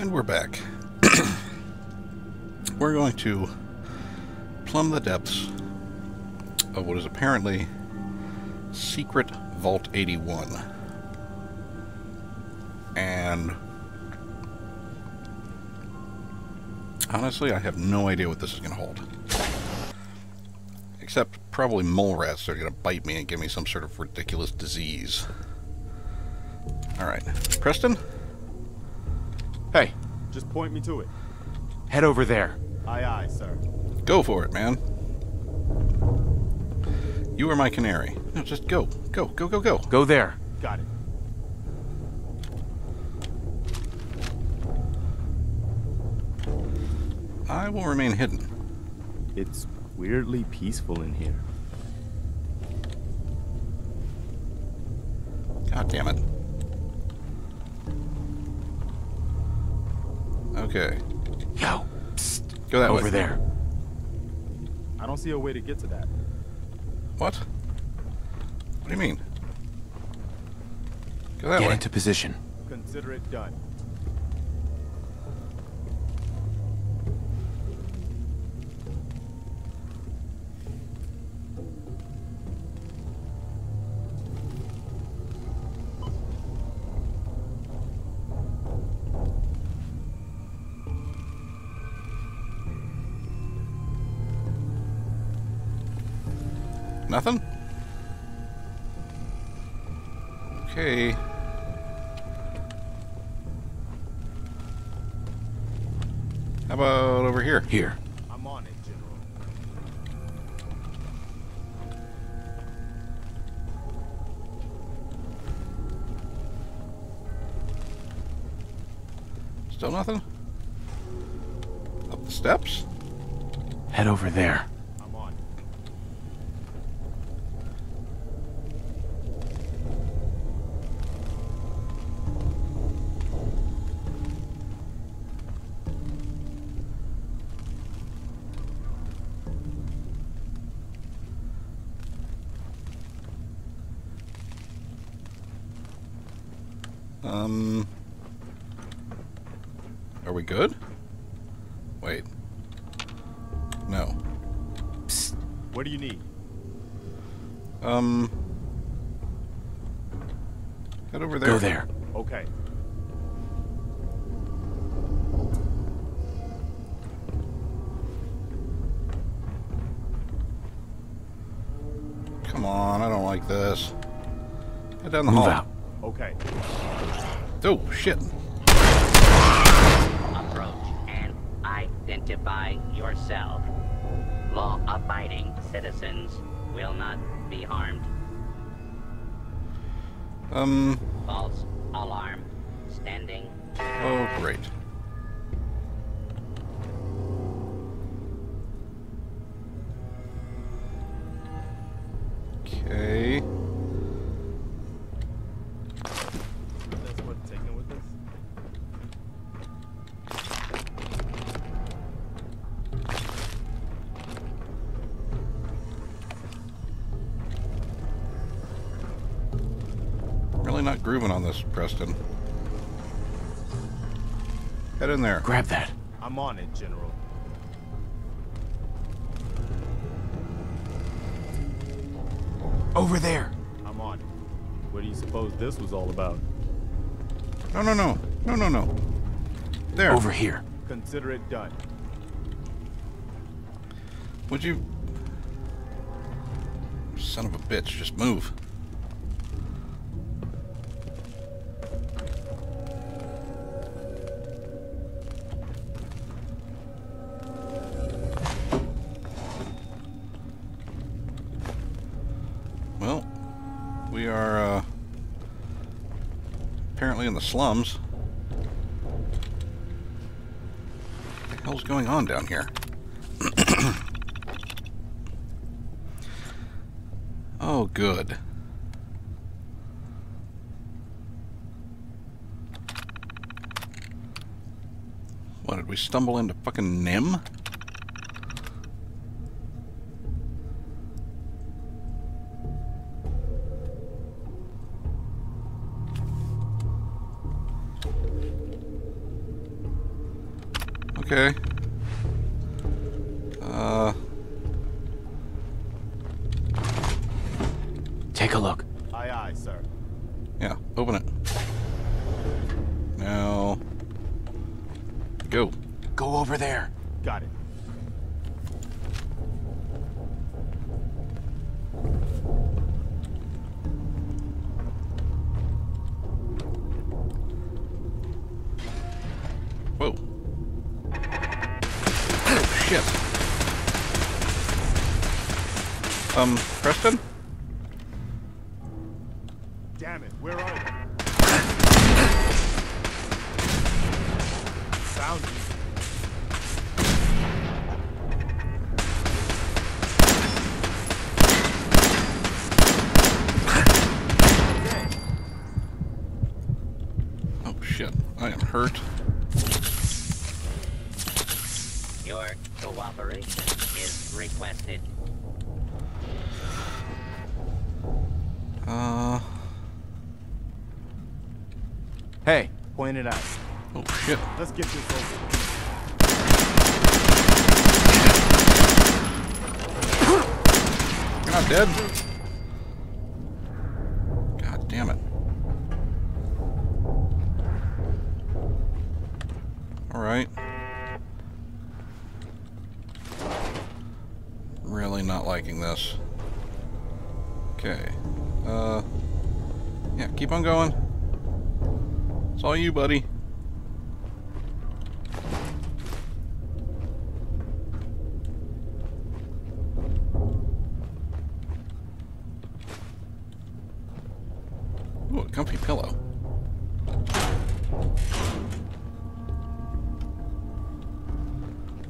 And we're back. we're going to plumb the depths of what is apparently Secret Vault 81. And honestly, I have no idea what this is going to hold. Except probably mole rats are going to bite me and give me some sort of ridiculous disease. Alright. Preston? Hey, Just point me to it. head over there. Aye, aye, sir. Go for it, man. You are my canary. No, just go. Go, go, go, go. Go there. Got it. I will remain hidden. It's weirdly peaceful in here. God damn it. Okay. Yo, psst. Go that over way. there. I don't see a way to get to that. What? What do you mean? Go that Get way. into position. Consider it done. Nothing? Okay. How about over here? Here. I'm on it, General. Still nothing? Up the steps? Head over there. Um. Head over there. Go there. Okay. Come on, I don't like this. Head down the Move hall. out. Okay. Oh, shit. Approach and identify yourself. Law-abiding citizens will not be harmed. Um. False alarm. Standing. Oh, great. Not grooving on this, Preston. Head in there. Grab that. I'm on it, General. Over there. I'm on it. What do you suppose this was all about? No, no, no. No, no, no. There. Over here. Consider it done. Would you... Son of a bitch, just move. The slums. What the hell's going on down here? Oh, good. What, did we stumble into fucking Nim? Um, Preston? Damn it, where are you? Found you. Oh. I am hurt. Your cooperation is requested. Uh, Hey, point it out. oh, shit. Let's get this over. You're not dead? It's all you, buddy. Ooh, a comfy pillow.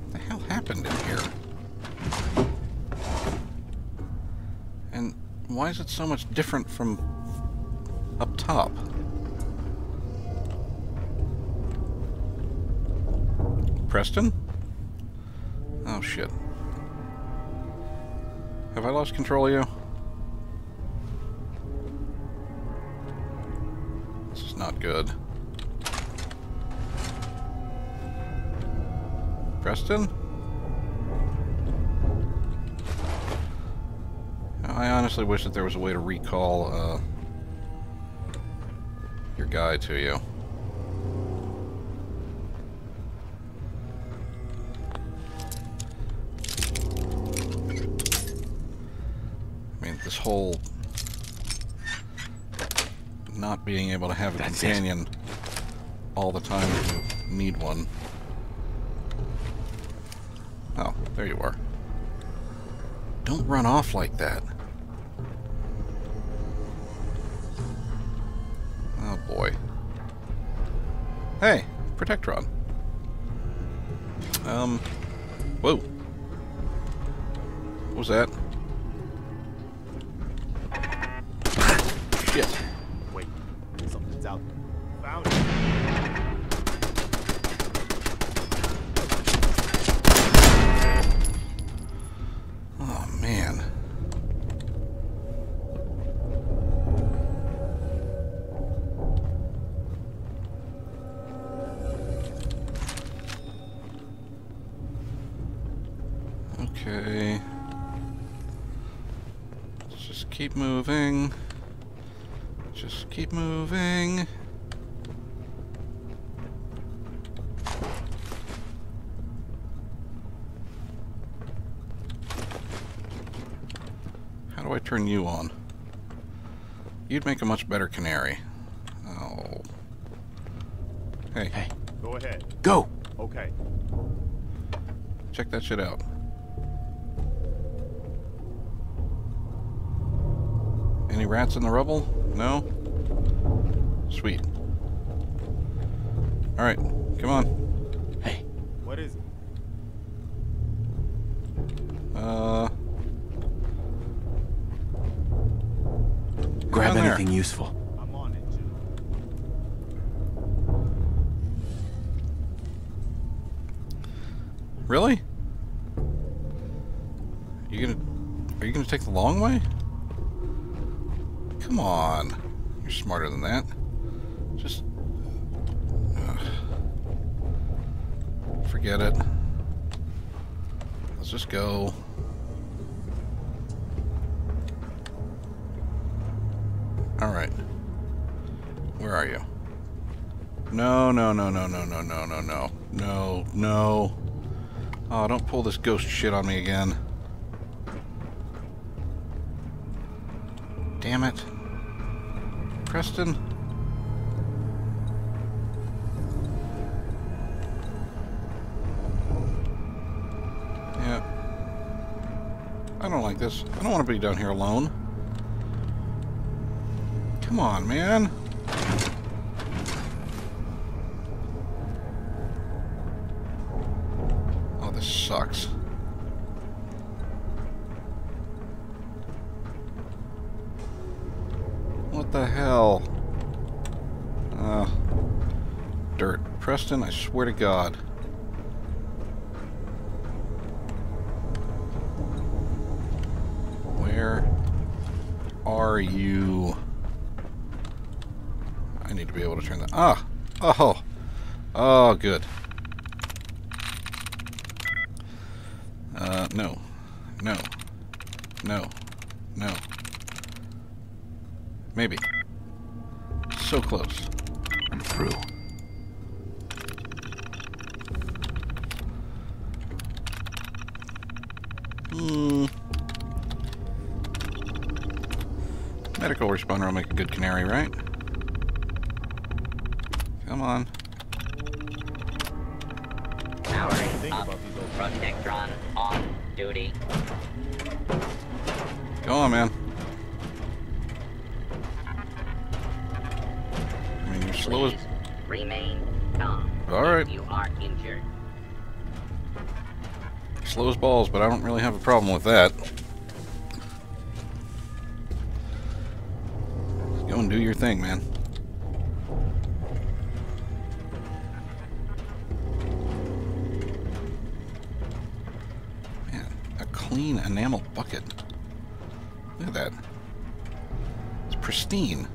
What the hell happened in here? And why is it so much different from up top? Preston? Oh shit. Have I lost control of you? This is not good. Preston? I honestly wish that there was a way to recall uh, your guy to you. Whole not being able to have a That's it. companion all the time you need one. Oh, there you are. Don't run off like that. Oh boy. Hey, Protectron. Um, whoa. What was that? Okay. Let's just keep moving. Just keep moving. How do I turn you on? You'd make a much better canary. Oh. Hey, Hey, Go ahead. go. Okay. check that shit out. Rats in the rubble? No? Sweet. Alright, come on. Hey, What is it? Uh. grab down there. anything useful. I'm on it, Jim. Really? You gonna are you gonna take the long way? Come on. You're smarter than that. Just ugh. forget it. Let's just go. Alright. Where are you? No, no, no, no, no, no, no, no, no. No, no. Oh, don't pull this ghost shit on me again. Damn it. Yeah. I don't like this. I don't want to be down here alone. Come on, man. What the hell? Uh, dirt. Preston, I swear to God. Where are you? I need to be able to turn that. Ah! Oh! Oh, good. Uh, no. No. No. No. Maybe. So close. I'm through. Hmm. Medical responder will make a good canary, right? Come on. Powering up. Protectron on duty. Go on, man. Slow as balls, but I don't really have a problem with that. Go and do your thing, man. Man, a clean enamel bucket. Look at that. It's pristine.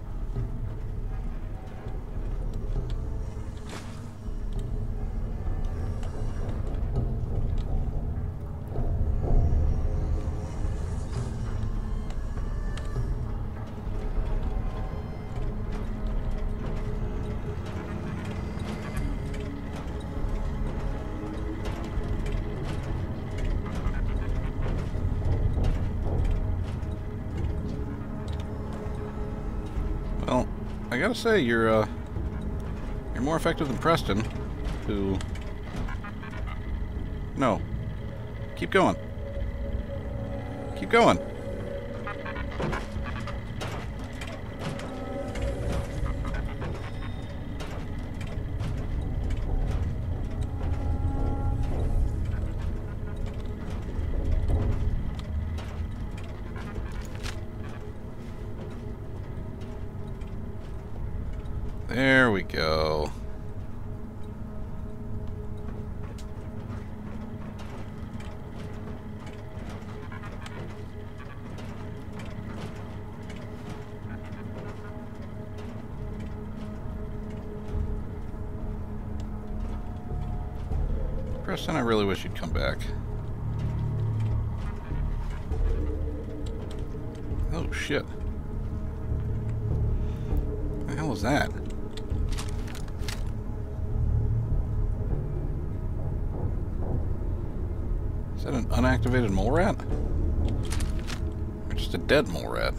Gotta say, you're, uh, you're more effective than Preston, who... No. Keep going. Keep going. I really wish you'd come back. Oh, shit. What the hell was that? Is that an unactivated mole rat? Or just a dead mole rat?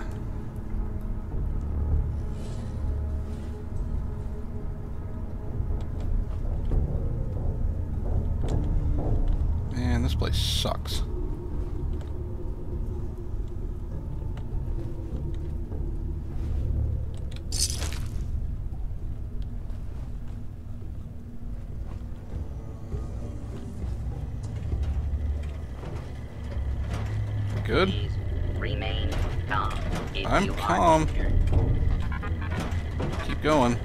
This place sucks. Good. Remain calm. I'm calm. Keep going.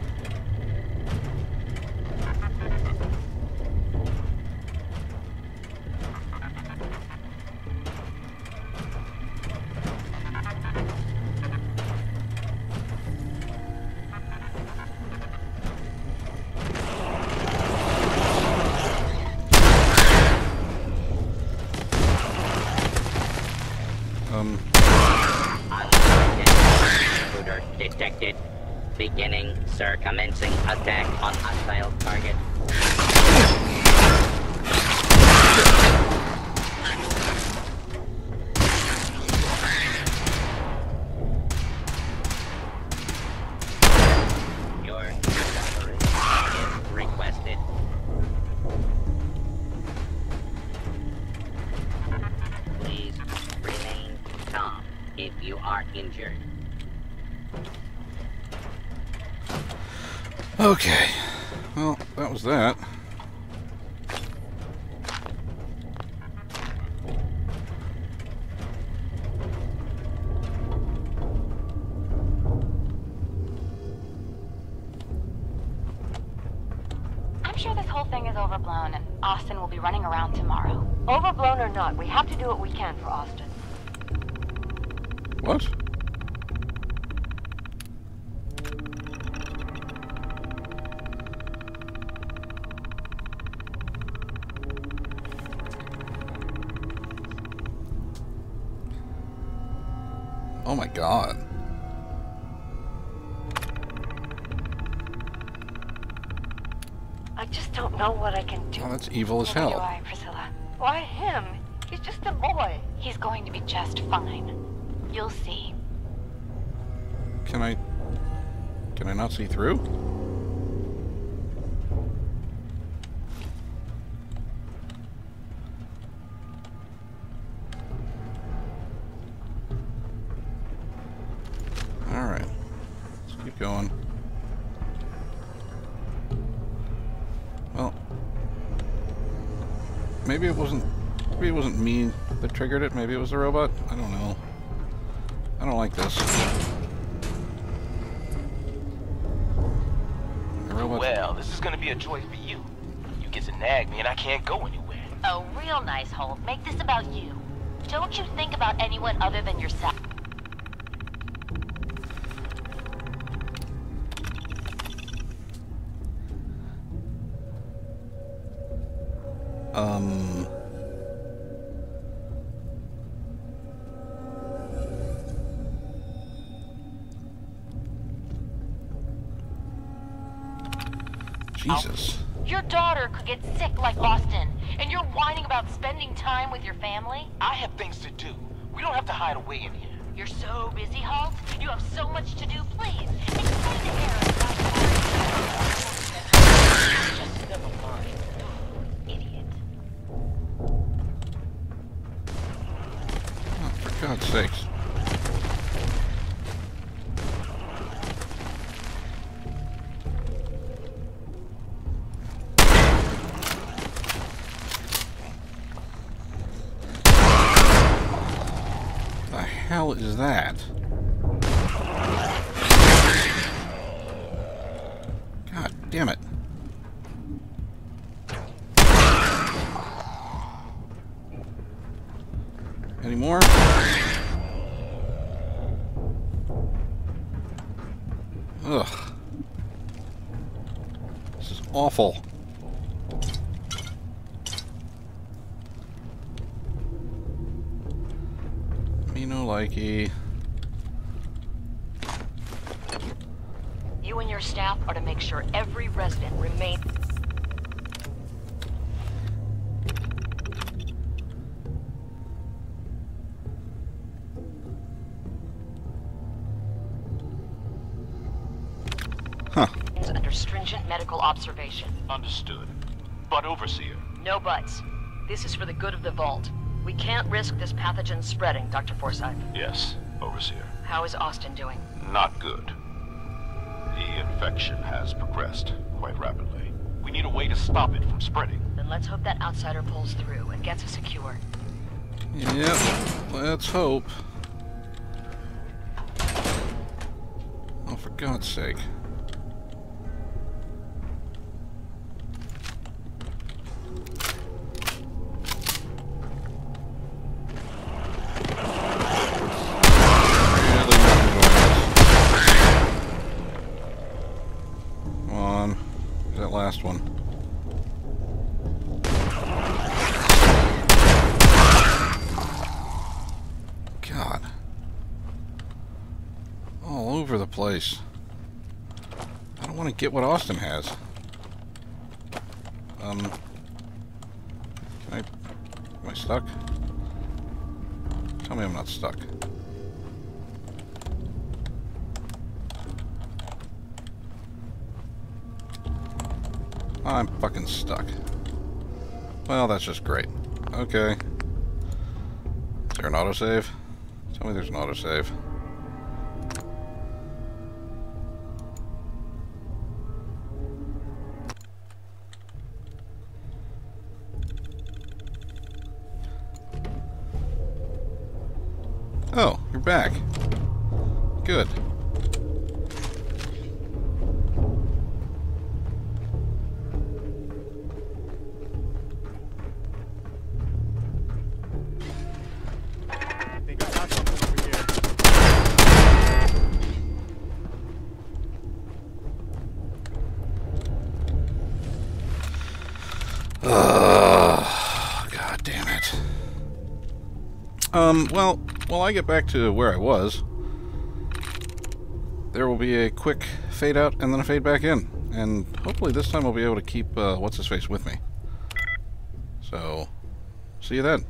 Beginning, sir. Commencing attack on hostile target. Your is requested. Please remain calm if you are injured. Okay. Well, that was that. I'm sure this whole thing is overblown and Austin will be running around tomorrow. Overblown or not, we have to do what we can for Austin. What? Oh my god. I just don't know what I can do. Oh, that's evil as Neither hell. I, Priscilla. Why him? He's just a boy. He's going to be just fine. You'll see. Can I... Can I not see through? Maybe it wasn't... Maybe it wasn't me that triggered it. Maybe it was the robot. I don't know. I don't like this. The robot... Well, this is gonna be a joy for you. You get to nag me and I can't go anywhere. Oh, real nice, Holt. Make this about you. Don't you think about anyone other than yourself. Jesus. Your daughter could get sick like Austin, and you're whining about spending time with your family? I have things to do. We don't have to hide away in here. You're so busy, Holt. You have so much to do. Please, explain to Erin why Just never mind. Idiot. Oh, for God's sakes. Hell is that? God damn it. Any more? Ugh. This is awful. Me no likey. You and your staff are to make sure every resident remains. Huh. under stringent medical observation. Understood. But Overseer, No buts. This is for the good of the Vault. We can't risk this pathogen spreading, Dr. Forsyth. Yes, Overseer. How is Austin doing? Not good. The infection has progressed quite rapidly. we need a way to stop it from spreading. Then let's hope that outsider pulls through and gets us secure. Yep. Let's hope. Oh, for God's sake. Place. I don't want to get what Austin has. Um, can I, am I stuck? Tell me I'm not stuck. I'm fucking stuck. Well, that's just great. Okay. Is there an autosave? Tell me there's an autosave. Um, well, while I get back to where I was, there will be a quick fade out and then a fade back in. And hopefully this time I'll be able to keep, uh, what's-his-face with me. So, see you then.